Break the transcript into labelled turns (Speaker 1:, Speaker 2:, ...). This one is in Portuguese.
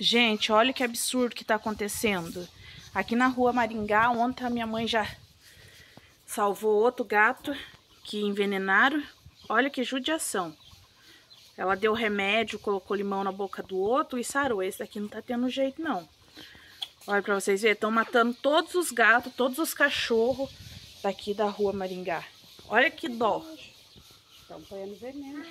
Speaker 1: Gente, olha que absurdo que tá acontecendo. Aqui na rua Maringá, ontem a minha mãe já salvou outro gato que envenenaram. Olha que judiação. Ela deu remédio, colocou limão na boca do outro e sarou. Esse daqui não tá tendo jeito, não. Olha pra vocês verem, estão matando todos os gatos, todos os cachorros daqui da rua Maringá. Olha que dó.
Speaker 2: Estão veneno.